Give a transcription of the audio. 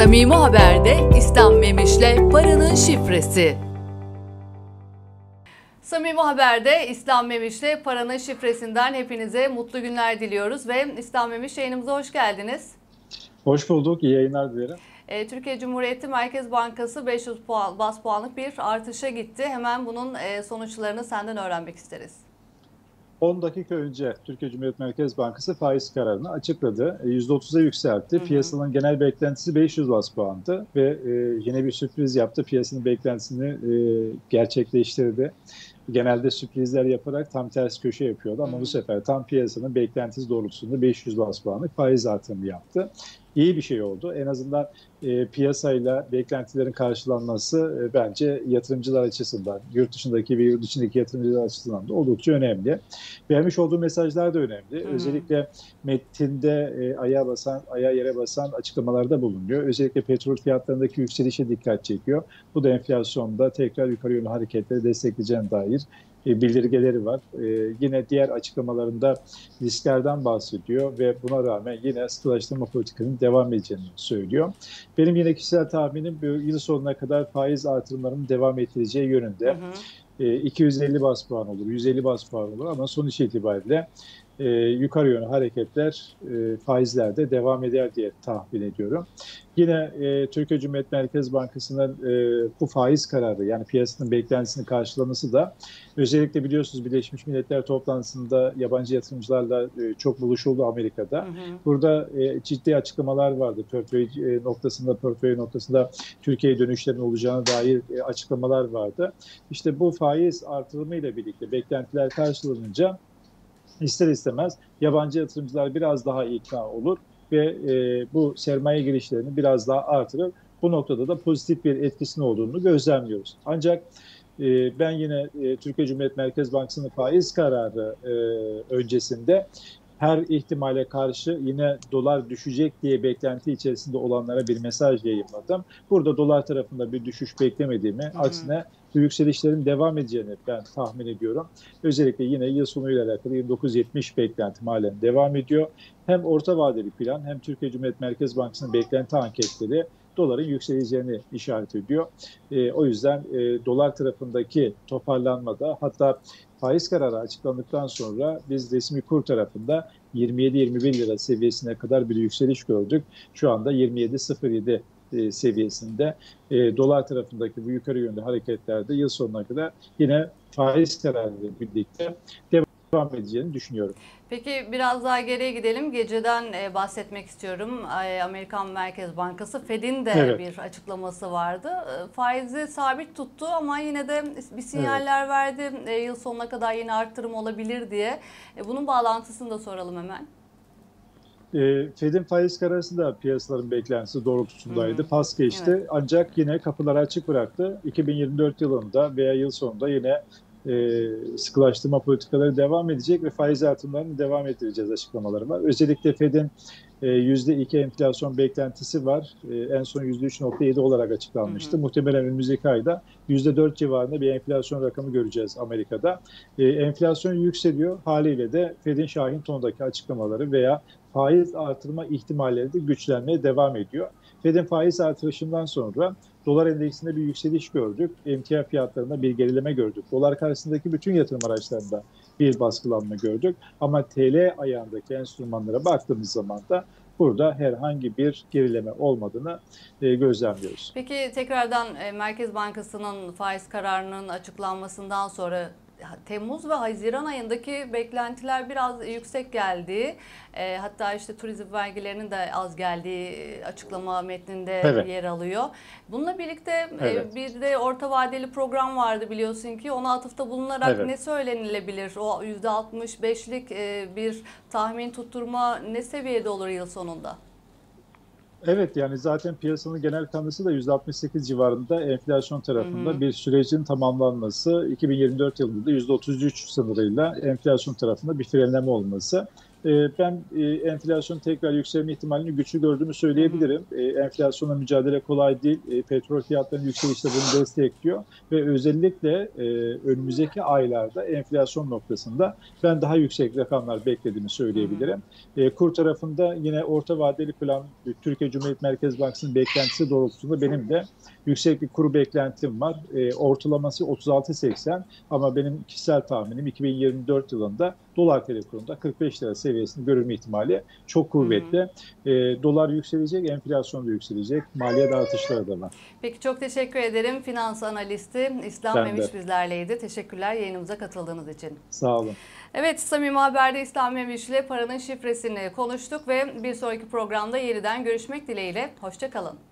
Samimi Haber'de İslam Memiş'le Paranın Şifresi. Samimi Haber'de İslam Memiş'le Paranın Şifresinden hepinize mutlu günler diliyoruz ve İslam Memiş yayınımıza hoş geldiniz. Hoş bulduk, iyi yayınlar dilerim. E, Türkiye Cumhuriyeti Merkez Bankası 500 puan, bas puanlık bir artışa gitti. Hemen bunun e, sonuçlarını senden öğrenmek isteriz. 10 dakika önce Türkiye Cumhuriyet Merkez Bankası faiz kararını açıkladı. %30'a yükseltti. Hı hı. Piyasanın genel beklentisi 500 bas puandı ve e, yine bir sürpriz yaptı. Piyasanın beklentisini e, gerçekleştirdi. Genelde sürprizler yaparak tam ters köşe yapıyordu ama hı hı. bu sefer tam piyasanın beklentisi doğrultusunda 500 bas puanlık faiz artımı yaptı iyi bir şey oldu. En azından e, piyasayla beklentilerin karşılanması e, bence yatırımcılar açısından, yurt dışındaki ve yurt içindeki yatırımcılar açısından da oldukça önemli. Vermiş olduğu mesajlar da önemli. Hmm. Özellikle metinde e, ayağa basan, ayağa yere basan açıklamalarda bulunuyor. Özellikle petrol fiyatlarındaki yükselişe dikkat çekiyor. Bu da enflasyonda tekrar yukarı yönlü hareketleri destekleyeceğine dair bildirgeleri var. E, yine diğer açıklamalarında risklerden bahsediyor ve buna rağmen yine sıkılaştırma politikanın devam edeceğini söylüyor. Benim yine kişisel tahminim yıl sonuna kadar faiz artırımlarının devam ettireceği yönünde. Hı hı. E, 250 bas puan olur, 150 bas puan olur ama sonuç itibariyle e, yukarı yönlü hareketler e, faizlerde devam eder diye tahmin ediyorum. Yine e, Türkiye Cumhuriyet Merkez Bankası'nın e, bu faiz kararı yani piyasanın beklentisini karşılaması da özellikle biliyorsunuz Birleşmiş Milletler toplantısında yabancı yatırımcılarla e, çok buluşuldu Amerika'da. Hı hı. Burada e, ciddi açıklamalar vardı. Portföy e, noktasında, portföy noktasında Türkiye dönüşlerinin olacağına dair e, açıklamalar vardı. İşte bu faiz artırımı ile birlikte beklentiler karşılanınca ister istemez yabancı yatırımcılar biraz daha ikna olur ve e, bu sermaye girişlerini biraz daha artırır. Bu noktada da pozitif bir etkisinin olduğunu gözlemliyoruz. Ancak e, ben yine e, Türkiye Cumhuriyet Merkez Bankası'nın faiz kararı e, öncesinde her ihtimale karşı yine dolar düşecek diye beklenti içerisinde olanlara bir mesaj yayınladım. Burada dolar tarafında bir düşüş beklemediğimi, hmm. aksine yükselişlerin devam edeceğini ben tahmin ediyorum. Özellikle yine yıl sonuyla alakalı 29.70 beklenti halen devam ediyor. Hem orta vadeli plan hem Türkiye Cumhuriyet Merkez Bankası'nın beklenti anketleri doların yükseleceğini işaret ediyor. E, o yüzden e, dolar tarafındaki toparlanmada hatta faiz kararı açıklandıktan sonra biz resmi kur tarafında 27-21 lira seviyesine kadar bir yükseliş gördük. Şu anda 27.07 e, seviyesinde e, dolar tarafındaki bu yukarı yönlü hareketlerde yıl sonuna kadar yine faiz kararıyla birlikte devam edeceğini düşünüyorum. Peki biraz daha geriye gidelim. Geceden e, bahsetmek istiyorum. E, Amerikan Merkez Bankası Fed'in de evet. bir açıklaması vardı. E, faizi sabit tuttu ama yine de bir sinyaller evet. verdi. E, yıl sonuna kadar yine arttırım olabilir diye. E, bunun bağlantısını da soralım hemen. E, Fed'in faiz kararı da piyasaların beklentisi doğrultusundaydı. Hmm. Pas geçti evet. ancak yine kapıları açık bıraktı. 2024 yılında veya yıl sonunda yine e, sıkılaştırma politikaları devam edecek ve faiz artımlarını devam ettireceğiz açıklamaları var. Özellikle Fed'in e, %2 enflasyon beklentisi var. E, en son %3.7 olarak açıklanmıştı. Hı hı. Muhtemelen önümüzdeki ayda %4 civarında bir enflasyon rakamı göreceğiz Amerika'da. E, enflasyon yükseliyor. Haliyle de Fed'in Şahin tonundaki açıklamaları veya faiz artırma ihtimalleri de güçlenmeye devam ediyor. Fed'in faiz artırışından sonra dolar endeksinde bir yükseliş gördük. Emtia fiyatlarında bir gerileme gördük. Dolar karşısındaki bütün yatırım araçlarında bir baskılanma gördük. Ama TL ayağındaki enstrümanlara baktığımız zaman da burada herhangi bir gerileme olmadığını e, gözlemliyoruz. Peki tekrardan e, Merkez Bankası'nın faiz kararının açıklanmasından sonra Temmuz ve Haziran ayındaki beklentiler biraz yüksek geldi. E, hatta işte turizm vergilerinin de az geldiği açıklama metninde evet. yer alıyor. Bununla birlikte e, evet. e, bir de orta vadeli program vardı biliyorsun ki ona atıfta bulunarak evet. ne söylenilebilir? O %65'lik e, bir tahmin tutturma ne seviyede olur yıl sonunda? Evet yani zaten piyasanın genel kanısı da %68 civarında enflasyon tarafında hı hı. bir sürecin tamamlanması, 2024 yılında da %33 sınırıyla enflasyon tarafında bir frenleme olması. E, ben e, enflasyon tekrar yükselme ihtimalini güçlü gördüğümü söyleyebilirim. E, enflasyonla mücadele kolay değil. E, petrol fiyatlarının yükselişi de bunu destekliyor ve özellikle e, önümüzdeki aylarda enflasyon noktasında ben daha yüksek rakamlar beklediğimi söyleyebilirim. Kur tarafında yine orta vadeli plan Türkiye Cumhuriyet Merkez Bankası'nın beklentisi doğrultusunda benim de yüksek bir kuru beklentim var. E, ortalaması 36.80 ama benim kişisel tahminim 2024 yılında dolar TL kurunda 45 lira seviyesini görülme ihtimali çok kuvvetli. E, dolar yükselecek, enflasyon da yükselecek, maliyet artışları da var. Peki çok teşekkür ederim. Finans analisti İslam Ben Memiş de. bizlerleydi. Teşekkürler yayınımıza katıldığınız için. Sağ olun. Evet Samimi Haber'de İslam Memiş ile paranın şifresini konuştuk ve bir sonraki programda yeniden görüşmek dileğiyle. Hoşçakalın.